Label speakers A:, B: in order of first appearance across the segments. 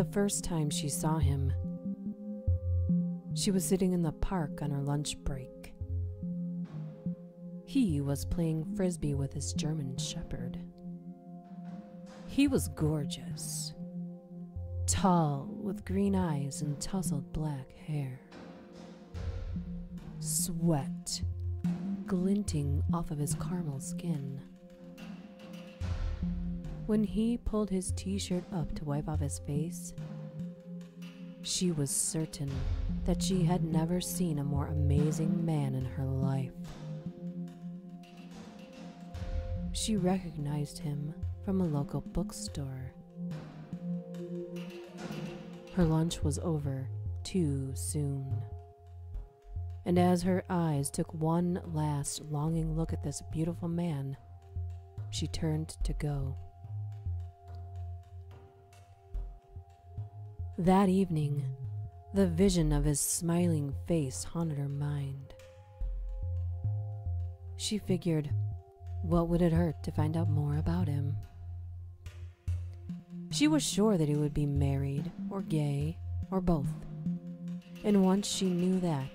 A: The first time she saw him, she was sitting in the park on her lunch break. He was playing frisbee with his German shepherd. He was gorgeous, tall, with green eyes and tousled black hair. Sweat glinting off of his caramel skin. When he pulled his t shirt up to wipe off his face, she was certain that she had never seen a more amazing man in her life. She recognized him from a local bookstore. Her lunch was over too soon. And as her eyes took one last longing look at this beautiful man, she turned to go. That evening, the vision of his smiling face haunted her mind. She figured, what would it hurt to find out more about him? She was sure that he would be married, or gay, or both. And once she knew that,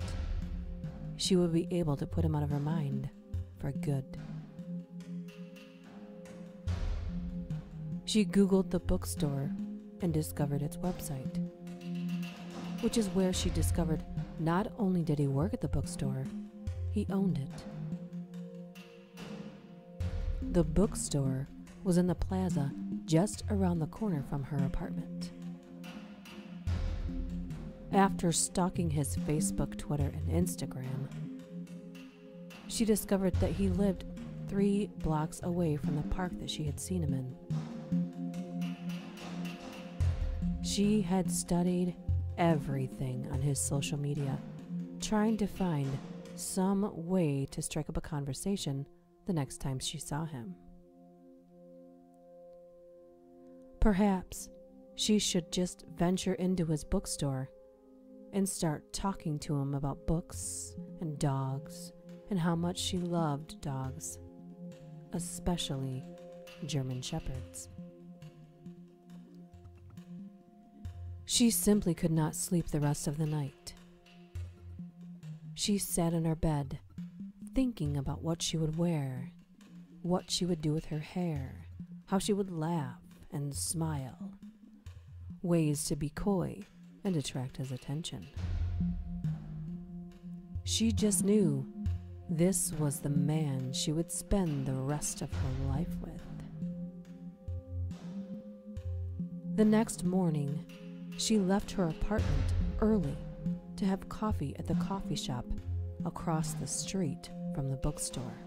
A: she would be able to put him out of her mind for good. She Googled the bookstore and discovered its website, which is where she discovered not only did he work at the bookstore, he owned it. The bookstore was in the plaza just around the corner from her apartment. After stalking his Facebook, Twitter, and Instagram, she discovered that he lived three blocks away from the park that she had seen him in. She had studied everything on his social media, trying to find some way to strike up a conversation the next time she saw him. Perhaps she should just venture into his bookstore and start talking to him about books and dogs and how much she loved dogs, especially German Shepherds. She simply could not sleep the rest of the night. She sat in her bed, thinking about what she would wear, what she would do with her hair, how she would laugh and smile, ways to be coy and attract his attention. She just knew this was the man she would spend the rest of her life with. The next morning, she left her apartment early to have coffee at the coffee shop across the street from the bookstore.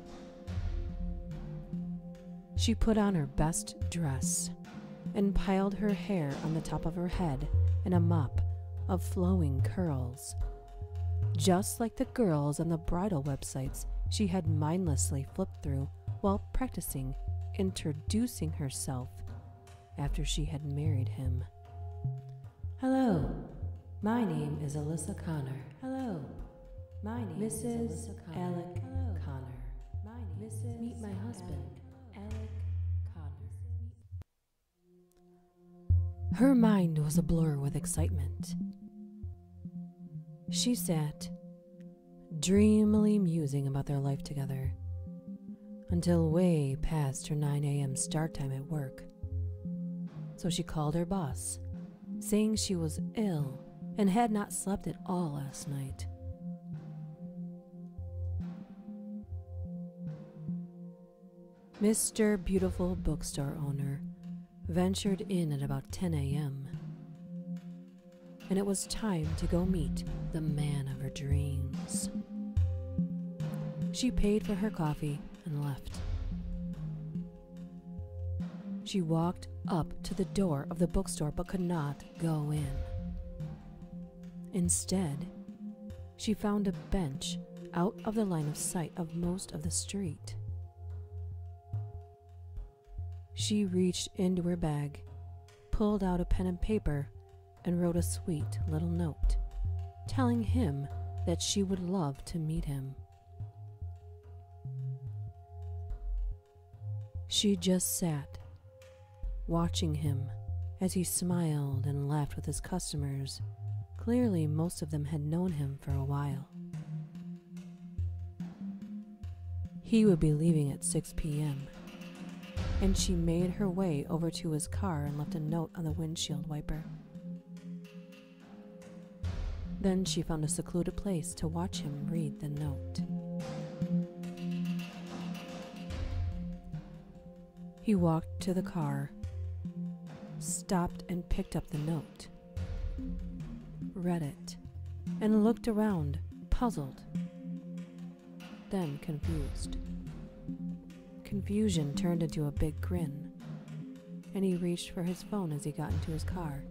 A: She put on her best dress and piled her hair on the top of her head in a mop of flowing curls, just like the girls on the bridal websites she had mindlessly flipped through while practicing introducing herself after she had married him. Hello, my name is Alyssa Conner. Hello, my name Mrs. is Alyssa Conner. Alec Hello. Conner. My name Mrs. Meet my husband, Alec Conner. Her mind was a blur with excitement. She sat, dreamily musing about their life together, until way past her 9 a.m. start time at work. So she called her boss saying she was ill and had not slept at all last night. Mr. Beautiful Bookstore owner ventured in at about 10 a.m., and it was time to go meet the man of her dreams. She paid for her coffee and left. She walked up to the door of the bookstore but could not go in. Instead, she found a bench out of the line of sight of most of the street. She reached into her bag, pulled out a pen and paper, and wrote a sweet little note, telling him that she would love to meet him. She just sat watching him as he smiled and laughed with his customers. Clearly, most of them had known him for a while. He would be leaving at 6 p.m., and she made her way over to his car and left a note on the windshield wiper. Then she found a secluded place to watch him read the note. He walked to the car, stopped and picked up the note, read it, and looked around, puzzled, then confused. Confusion turned into a big grin, and he reached for his phone as he got into his car.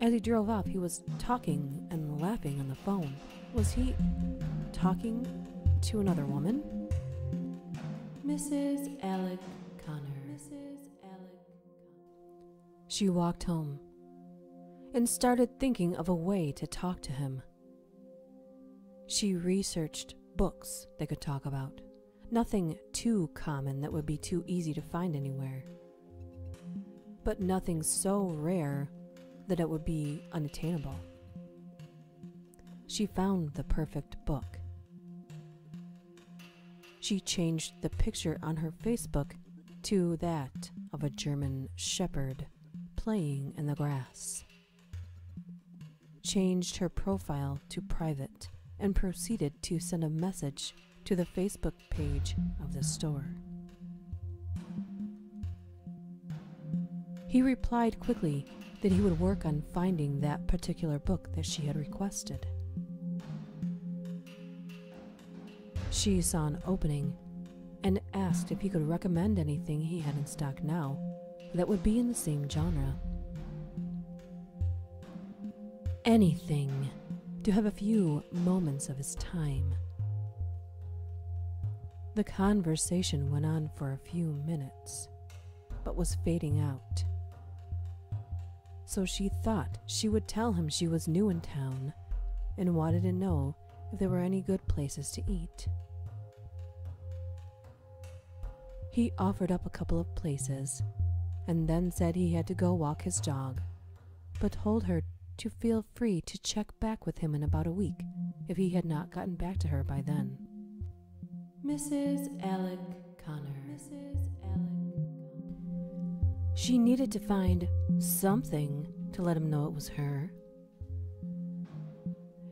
A: As he drove off, he was talking and laughing on the phone. Was he talking to another woman? Mrs. Alec She walked home and started thinking of a way to talk to him. She researched books they could talk about, nothing too common that would be too easy to find anywhere, but nothing so rare that it would be unattainable. She found the perfect book she changed the picture on her Facebook to that of a German shepherd playing in the grass. Changed her profile to private and proceeded to send a message to the Facebook page of the store. He replied quickly that he would work on finding that particular book that she had requested. She saw an opening and asked if he could recommend anything he had in stock now that would be in the same genre. Anything to have a few moments of his time. The conversation went on for a few minutes, but was fading out. So she thought she would tell him she was new in town and wanted to know if there were any good places to eat. He offered up a couple of places and then said he had to go walk his dog, but told her to feel free to check back with him in about a week if he had not gotten back to her by then. Mrs. Alec Conner. Mrs. Alec. She needed to find something to let him know it was her.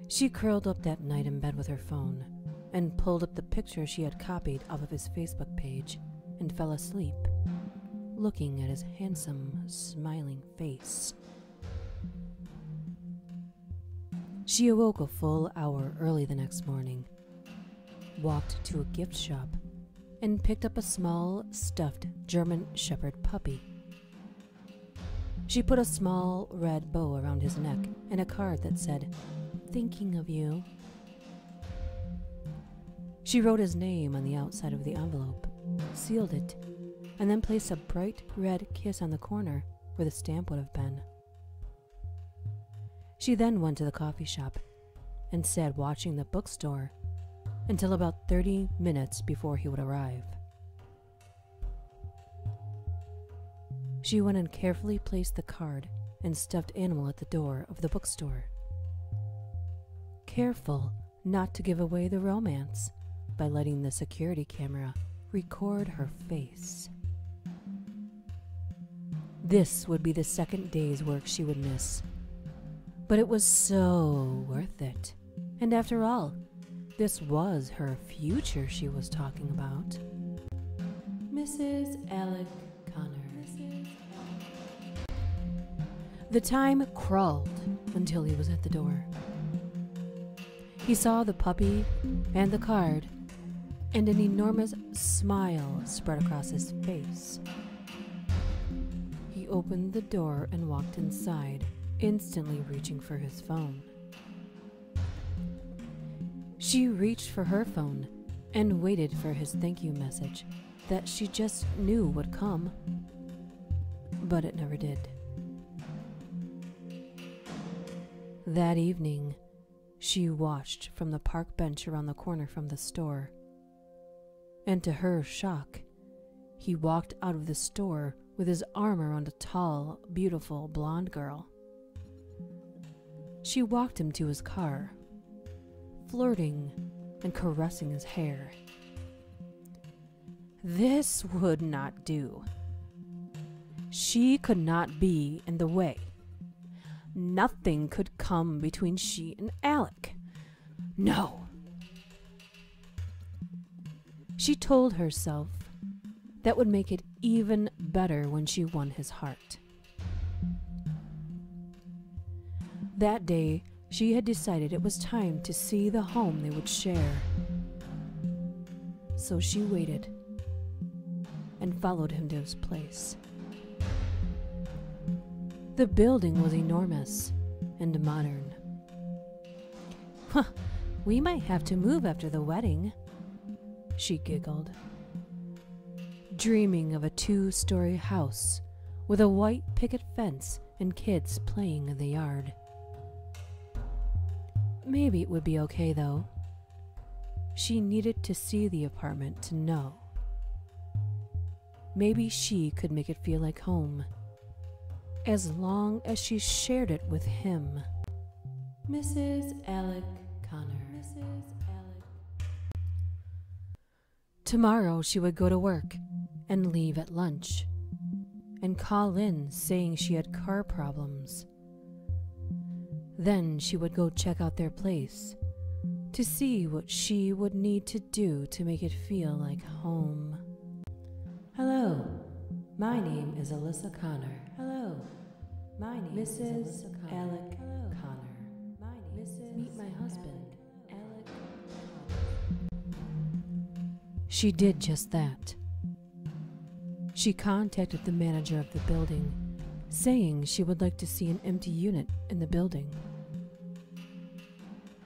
A: She curled up that night in bed with her phone and pulled up the picture she had copied off of his Facebook page and fell asleep, looking at his handsome, smiling face. She awoke a full hour early the next morning, walked to a gift shop, and picked up a small, stuffed German Shepherd puppy. She put a small red bow around his neck and a card that said, Thinking of you. She wrote his name on the outside of the envelope sealed it, and then placed a bright red kiss on the corner where the stamp would have been. She then went to the coffee shop and sat watching the bookstore until about 30 minutes before he would arrive. She went and carefully placed the card and stuffed animal at the door of the bookstore. Careful not to give away the romance by letting the security camera record her face. This would be the second day's work she would miss. But it was so worth it. And after all, this was her future she was talking about. Mrs. Alec Conner. The time crawled until he was at the door. He saw the puppy and the card and an enormous smile spread across his face. Opened the door and walked inside, instantly reaching for his phone. She reached for her phone and waited for his thank you message that she just knew would come, but it never did. That evening, she watched from the park bench around the corner from the store and to her shock, he walked out of the store with his arm around a tall, beautiful blonde girl. She walked him to his car, flirting and caressing his hair. This would not do. She could not be in the way. Nothing could come between she and Alec. No. She told herself that would make it even better when she won his heart. That day, she had decided it was time to see the home they would share. So she waited and followed him to his place. The building was enormous and modern. Huh, we might have to move after the wedding, she giggled, dreaming of a two story house with a white picket fence and kids playing in the yard. Maybe it would be okay though. She needed to see the apartment to know. Maybe she could make it feel like home, as long as she shared it with him. Mrs. Alec Conner. Mrs. Alec. Tomorrow she would go to work and leave at lunch and call in saying she had car problems. Then she would go check out their place to see what she would need to do to make it feel like home. Hello, my name is Alyssa Conner. Hello, my name Mrs. is Mrs. Alec Hello. Conner. My name Mrs. Meet my husband, Alec. She did just that. She contacted the manager of the building, saying she would like to see an empty unit in the building.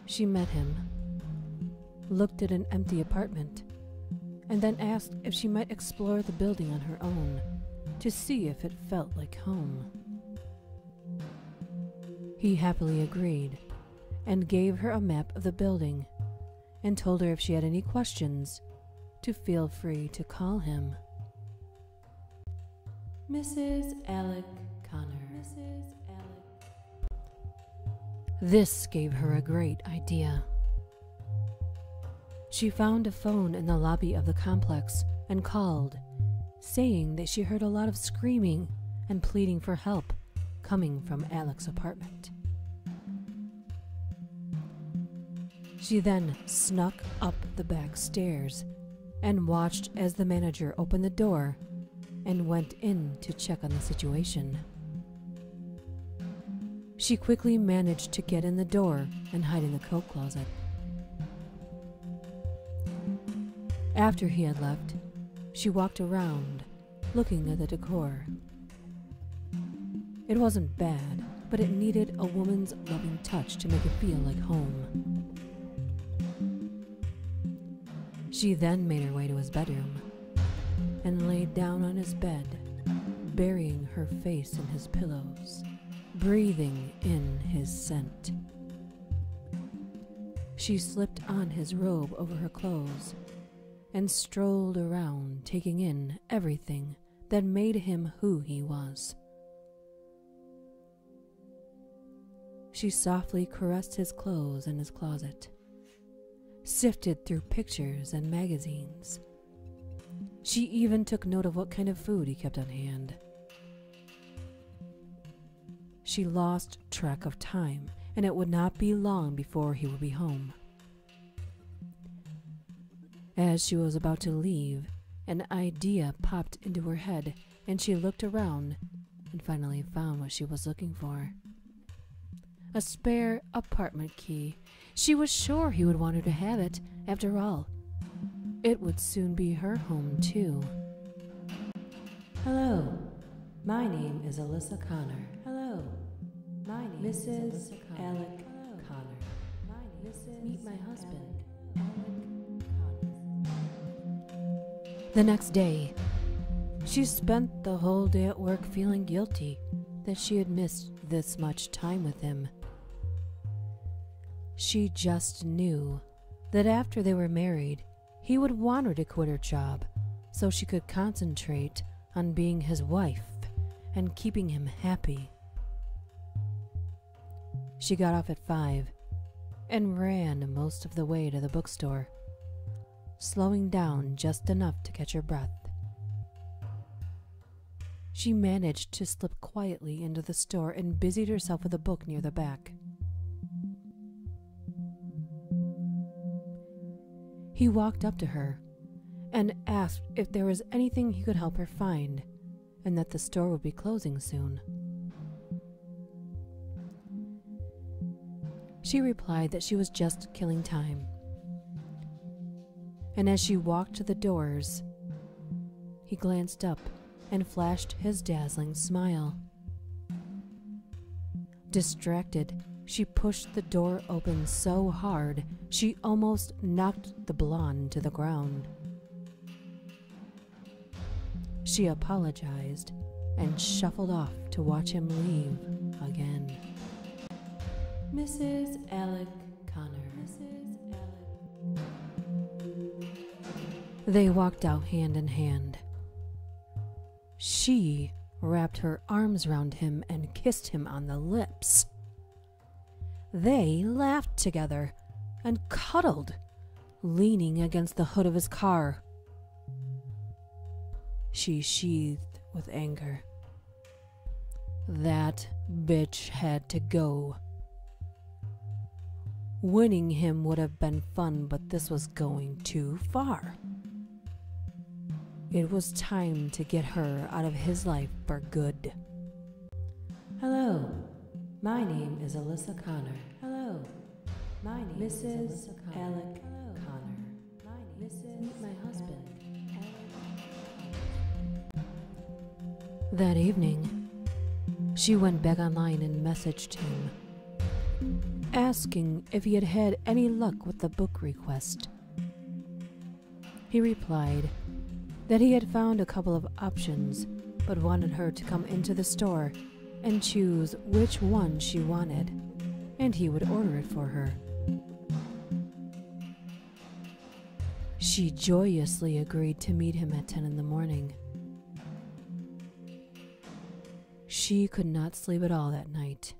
A: She met him, looked at an empty apartment, and then asked if she might explore the building on her own to see if it felt like home. He happily agreed and gave her a map of the building and told her if she had any questions to feel free to call him. Mrs. Alec Conner. Mrs. Alec. This gave her a great idea. She found a phone in the lobby of the complex and called, saying that she heard a lot of screaming and pleading for help coming from Alec's apartment. She then snuck up the back stairs and watched as the manager opened the door and went in to check on the situation. She quickly managed to get in the door and hide in the coat closet. After he had left, she walked around, looking at the decor. It wasn't bad, but it needed a woman's loving touch to make it feel like home. She then made her way to his bedroom and laid down on his bed, burying her face in his pillows, breathing in his scent. She slipped on his robe over her clothes and strolled around, taking in everything that made him who he was. She softly caressed his clothes in his closet, sifted through pictures and magazines. She even took note of what kind of food he kept on hand. She lost track of time, and it would not be long before he would be home. As she was about to leave, an idea popped into her head, and she looked around and finally found what she was looking for a spare apartment key. She was sure he would want her to have it, after all. It would soon be her home, too. Hello, my name is Alyssa Conner. Hello, my name Mrs. is Mrs. Alec Conner. My name Mrs. Meet my husband, Alec the next day, she spent the whole day at work feeling guilty that she had missed this much time with him. She just knew that after they were married, he would want her to quit her job so she could concentrate on being his wife and keeping him happy. She got off at five and ran most of the way to the bookstore, slowing down just enough to catch her breath. She managed to slip quietly into the store and busied herself with a book near the back. He walked up to her and asked if there was anything he could help her find and that the store would be closing soon. She replied that she was just killing time. And as she walked to the doors, he glanced up and flashed his dazzling smile. Distracted, she pushed the door open so hard she almost knocked the blonde to the ground. She apologized and shuffled off to watch him leave again. Mrs. Alec Conner. Mrs. Alec. They walked out hand in hand. She wrapped her arms round him and kissed him on the lips. They laughed together and cuddled, leaning against the hood of his car. She sheathed with anger. That bitch had to go. Winning him would have been fun, but this was going too far. It was time to get her out of his life for good. Hello, my name is Alyssa Conner. Hello, my name Mrs. is Conner. Alec Hello. Conner. My name Mrs. Meet my husband. That evening, she went back online and messaged him asking if he had had any luck with the book request. He replied that he had found a couple of options, but wanted her to come into the store and choose which one she wanted, and he would order it for her. She joyously agreed to meet him at 10 in the morning. She could not sleep at all that night.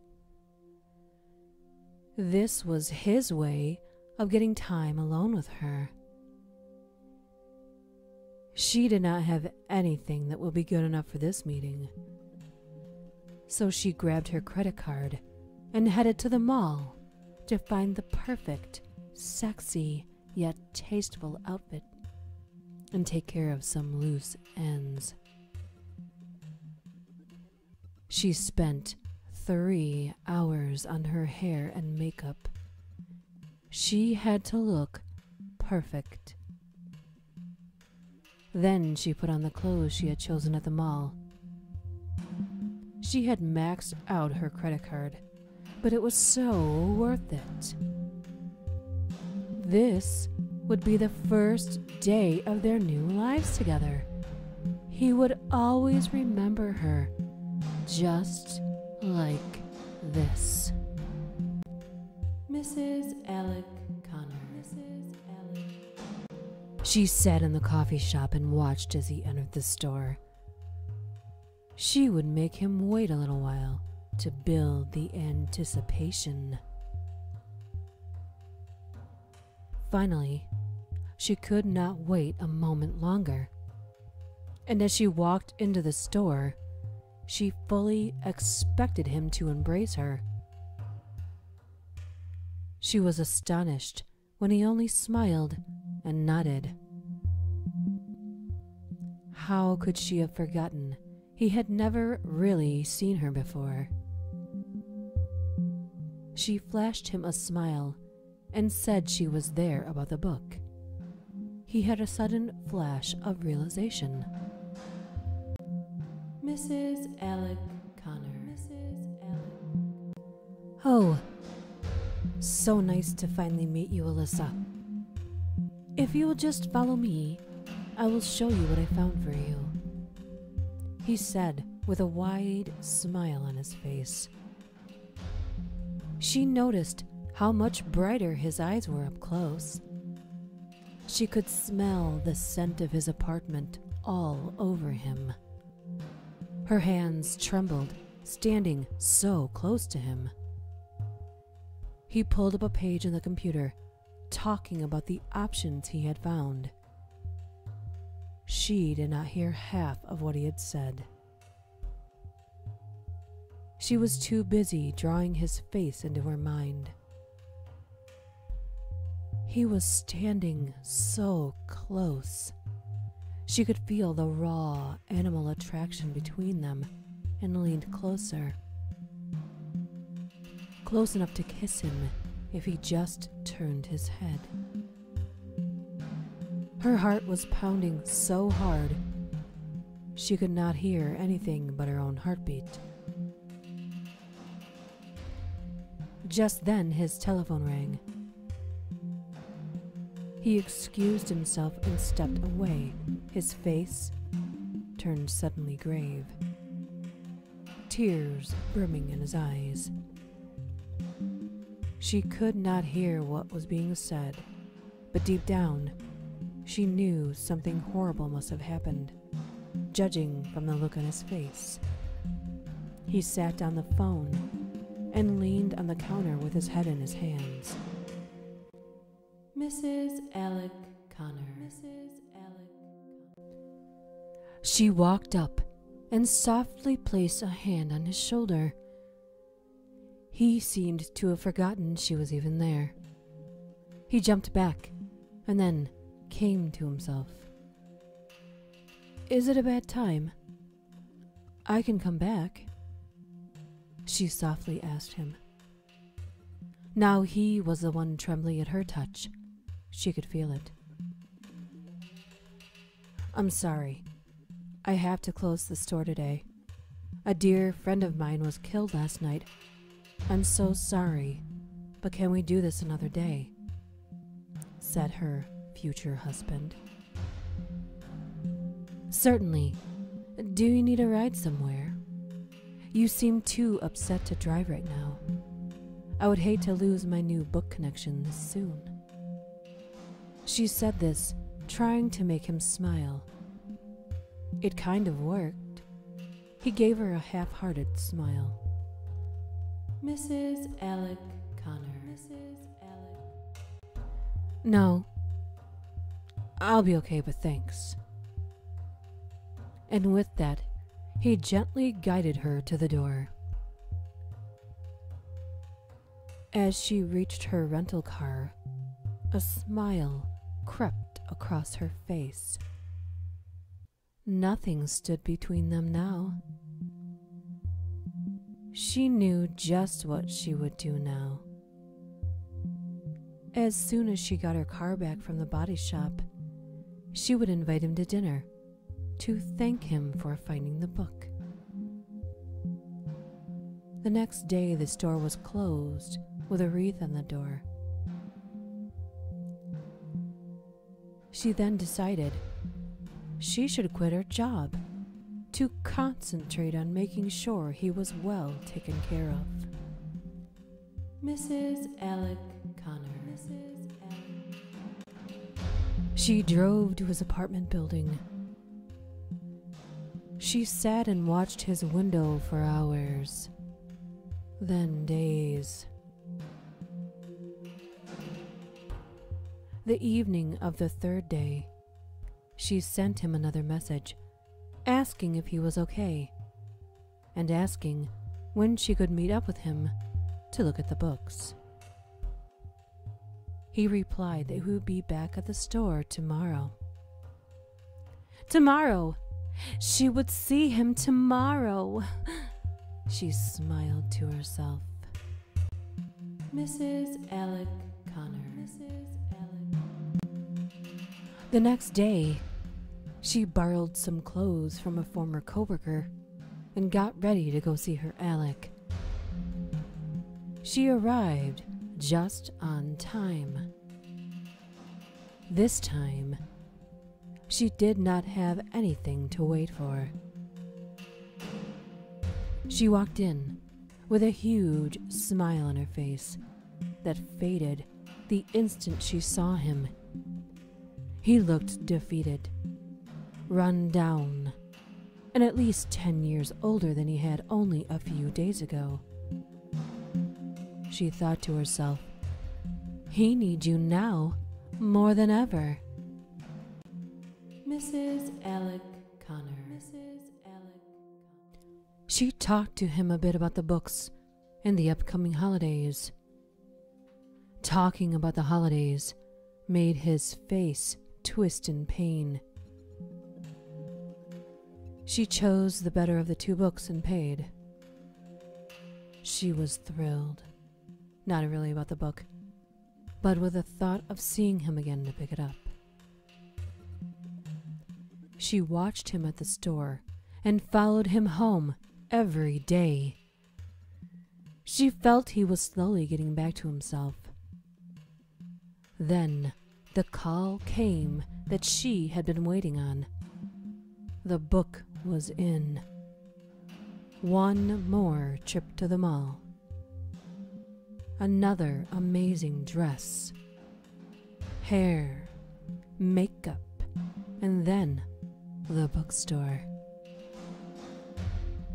A: This was his way of getting time alone with her. She did not have anything that would be good enough for this meeting. So she grabbed her credit card and headed to the mall to find the perfect, sexy, yet tasteful outfit and take care of some loose ends. She spent three hours on her hair and makeup. She had to look perfect. Then she put on the clothes she had chosen at the mall. She had maxed out her credit card, but it was so worth it. This would be the first day of their new lives together. He would always remember her just like this. Mrs. Alec Conner. Mrs. Alec. She sat in the coffee shop and watched as he entered the store. She would make him wait a little while to build the anticipation. Finally, she could not wait a moment longer. And as she walked into the store, she fully expected him to embrace her. She was astonished when he only smiled and nodded. How could she have forgotten he had never really seen her before? She flashed him a smile and said she was there about the book. He had a sudden flash of realization. Mrs. Alec Conner. Mrs. Alec. Oh, so nice to finally meet you, Alyssa. If you will just follow me, I will show you what I found for you. He said with a wide smile on his face. She noticed how much brighter his eyes were up close. She could smell the scent of his apartment all over him. Her hands trembled, standing so close to him. He pulled up a page in the computer, talking about the options he had found. She did not hear half of what he had said. She was too busy drawing his face into her mind. He was standing so close. She could feel the raw animal attraction between them and leaned closer. Close enough to kiss him if he just turned his head. Her heart was pounding so hard she could not hear anything but her own heartbeat. Just then his telephone rang. He excused himself and stepped away, his face turned suddenly grave, tears brimming in his eyes. She could not hear what was being said, but deep down, she knew something horrible must have happened, judging from the look on his face. He sat down the phone and leaned on the counter with his head in his hands. Mrs. Alec Conner. Mrs. Alec. She walked up and softly placed a hand on his shoulder. He seemed to have forgotten she was even there. He jumped back and then came to himself. Is it a bad time? I can come back. She softly asked him. Now he was the one trembling at her touch. She could feel it. I'm sorry. I have to close the store today. A dear friend of mine was killed last night. I'm so sorry, but can we do this another day? said her future husband. Certainly. Do you need a ride somewhere? You seem too upset to drive right now. I would hate to lose my new book connection this soon. She said this, trying to make him smile. It kind of worked. He gave her a half hearted smile. Mrs. Alec Conner. Mrs. Alec. No, I'll be okay, but thanks. And with that, he gently guided her to the door. As she reached her rental car, a smile crept across her face. Nothing stood between them now. She knew just what she would do now. As soon as she got her car back from the body shop, she would invite him to dinner to thank him for finding the book. The next day, the store was closed with a wreath on the door. She then decided she should quit her job to concentrate on making sure he was well taken care of. Mrs. Alec Conner. She drove to his apartment building. She sat and watched his window for hours, then days. The evening of the third day, she sent him another message, asking if he was okay, and asking when she could meet up with him to look at the books. He replied that he would be back at the store tomorrow. Tomorrow! She would see him tomorrow! She smiled to herself. Mrs. Alec Conner. Mrs. Alec. The next day, she borrowed some clothes from a former coworker and got ready to go see her Alec. She arrived just on time. This time, she did not have anything to wait for. She walked in with a huge smile on her face that faded the instant she saw him. He looked defeated, run down, and at least 10 years older than he had only a few days ago. She thought to herself, he needs you now more than ever. Mrs. Alec Conner. Mrs. Alec. She talked to him a bit about the books and the upcoming holidays. Talking about the holidays made his face twist in pain. She chose the better of the two books and paid. She was thrilled. Not really about the book, but with the thought of seeing him again to pick it up. She watched him at the store and followed him home every day. She felt he was slowly getting back to himself. Then the call came that she had been waiting on. The book was in. One more trip to the mall. Another amazing dress. Hair, makeup, and then the bookstore.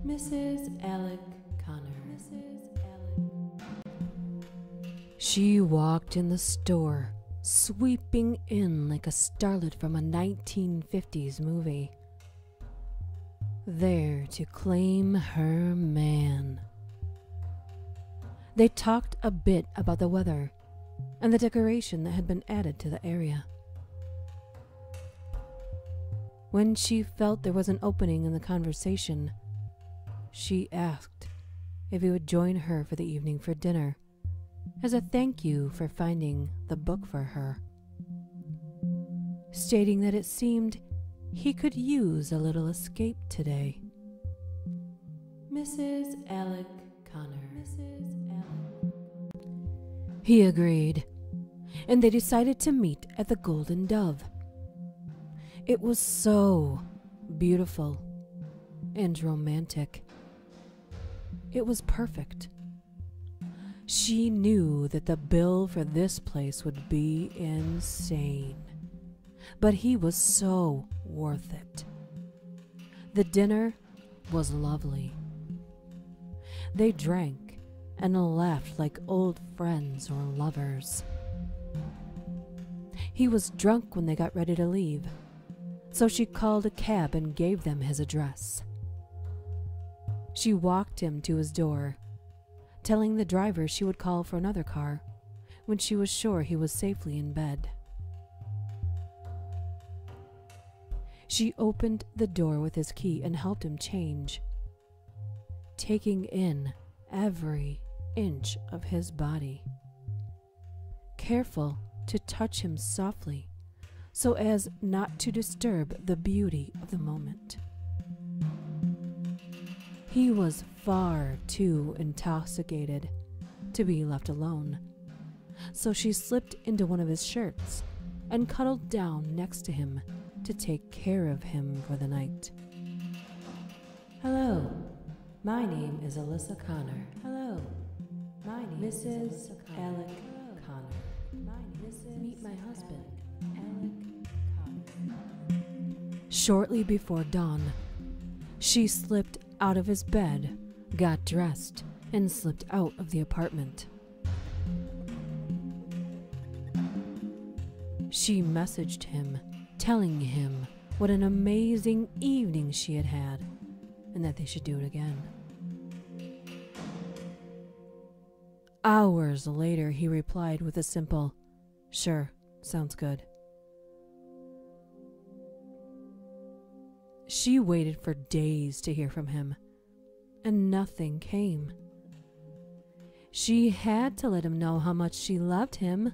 A: Mrs. Alec Conner. Mrs. Alec. She walked in the store, sweeping in like a starlet from a 1950s movie. There to claim her man. They talked a bit about the weather and the decoration that had been added to the area. When she felt there was an opening in the conversation, she asked if he would join her for the evening for dinner as a thank you for finding the book for her, stating that it seemed he could use a little escape today. Mrs. Alec Conner. Mrs. He agreed, and they decided to meet at the Golden Dove. It was so beautiful and romantic. It was perfect. She knew that the bill for this place would be insane, but he was so worth it. The dinner was lovely. They drank and laughed like old friends or lovers. He was drunk when they got ready to leave so she called a cab and gave them his address. She walked him to his door, telling the driver she would call for another car when she was sure he was safely in bed. She opened the door with his key and helped him change, taking in every inch of his body. Careful to touch him softly so as not to disturb the beauty of the moment. He was far too intoxicated to be left alone, so she slipped into one of his shirts and cuddled down next to him to take care of him for the night. Hello, my name is Alyssa Conner. Hello, my Mrs. Alec Conner. My name is Meet my husband. Alec Conner. Shortly before dawn, she slipped out of his bed, got dressed, and slipped out of the apartment. She messaged him, telling him what an amazing evening she had had and that they should do it again. Hours later, he replied with a simple, Sure, sounds good. She waited for days to hear from him, and nothing came. She had to let him know how much she loved him.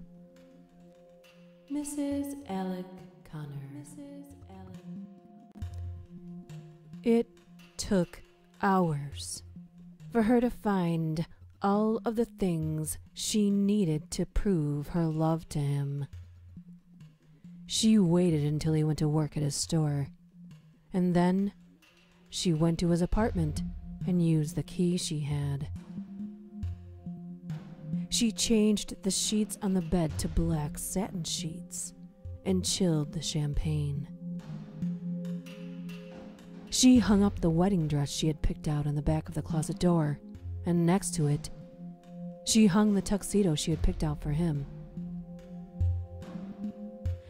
A: Mrs. Alec Conner. Mrs. Alec. It took hours for her to find all of the things she needed to prove her love to him. She waited until he went to work at his store and then she went to his apartment and used the key she had. She changed the sheets on the bed to black satin sheets and chilled the champagne. She hung up the wedding dress she had picked out on the back of the closet door, and next to it, she hung the tuxedo she had picked out for him.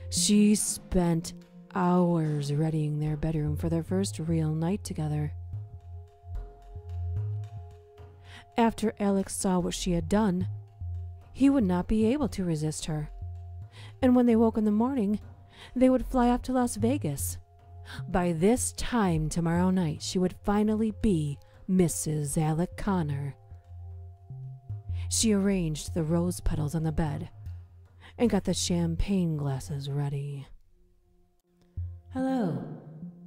A: She spent hours readying their bedroom for their first real night together. After Alex saw what she had done, he would not be able to resist her. And when they woke in the morning, they would fly off to Las Vegas. By this time tomorrow night, she would finally be Mrs. Alec Conner. She arranged the rose petals on the bed and got the champagne glasses ready. Hello,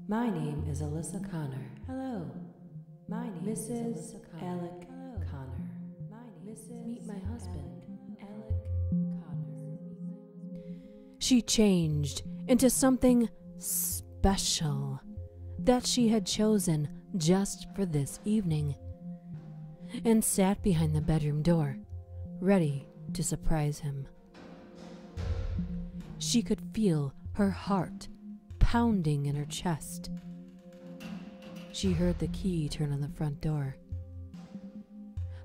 A: my name is Alyssa Conner. Hello, my name Mrs. is Alec Conner. My name Mrs. Meet my husband, Alec Conner. She changed into something special that she had chosen just for this evening and sat behind the bedroom door, ready to surprise him. She could feel her heart pounding in her chest. She heard the key turn on the front door.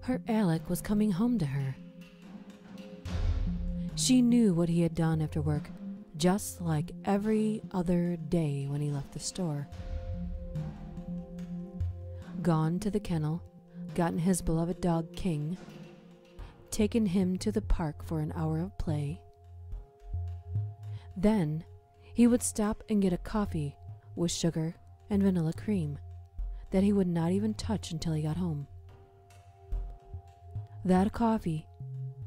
A: Her Alec was coming home to her. She knew what he had done after work, just like every other day when he left the store. Gone to the kennel, gotten his beloved dog King, taken him to the park for an hour of play. Then he would stop and get a coffee with sugar and vanilla cream that he would not even touch until he got home. That coffee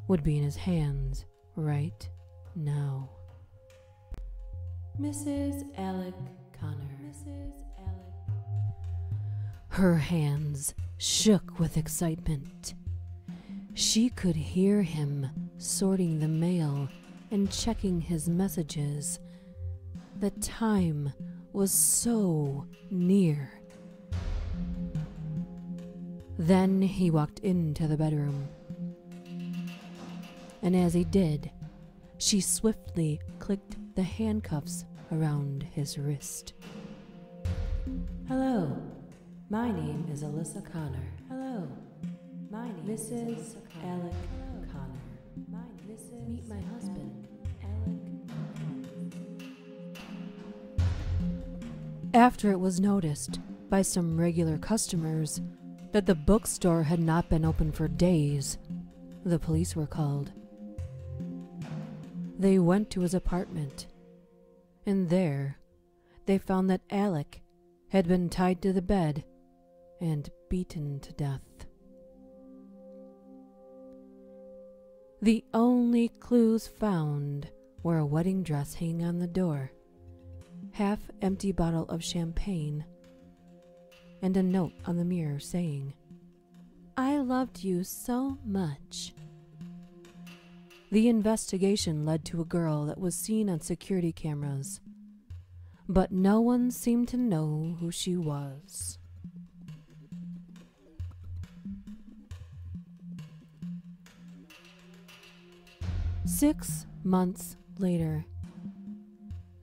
A: would be in his hands right now. Mrs. Alec Conner. Her hands shook with excitement. She could hear him sorting the mail and checking his messages. The time was so near. Then he walked into the bedroom. And as he did, she swiftly clicked the handcuffs around his wrist. Hello, my name is Alyssa Conner. Hello, my name Mrs. is Alec Hello. Conner. My name is Meet my husband, Alec. After it was noticed by some regular customers that the bookstore had not been open for days, the police were called. They went to his apartment, and there they found that Alec had been tied to the bed and beaten to death. The only clues found were a wedding dress hanging on the door, half empty bottle of champagne, and a note on the mirror saying, I loved you so much. The investigation led to a girl that was seen on security cameras, but no one seemed to know who she was. Six months later,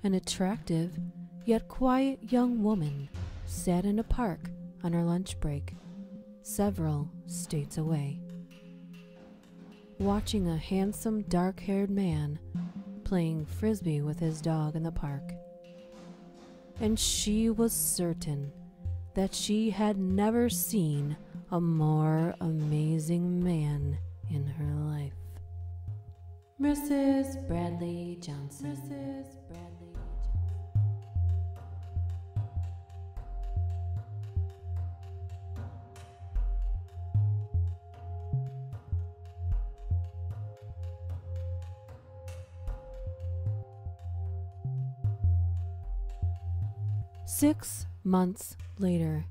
A: an attractive yet quiet young woman sat in a park on her lunch break, several states away, watching a handsome dark haired man playing frisbee with his dog in the park. And she was certain that she had never seen a more amazing man in her life. Mrs. Bradley Johnson. Mrs. Bradley Six months later,